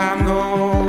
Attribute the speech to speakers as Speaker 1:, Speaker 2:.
Speaker 1: I'm gone.